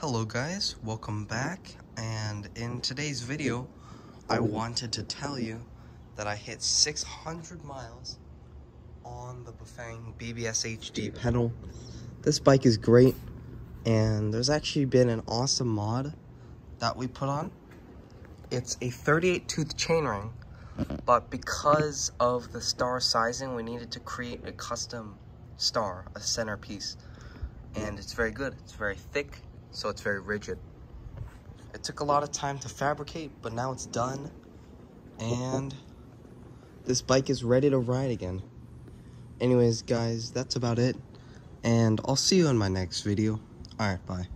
Hello guys, welcome back and in today's video I wanted to tell you that I hit 600 miles on the Bafang BBS HD pedal. This bike is great and there's actually been an awesome mod that we put on. It's a 38 tooth chainring but because of the star sizing we needed to create a custom star, a centerpiece and it's very good. It's very thick, so it's very rigid. It took a lot of time to fabricate, but now it's done, and this bike is ready to ride again. Anyways, guys, that's about it, and I'll see you in my next video. Alright, bye.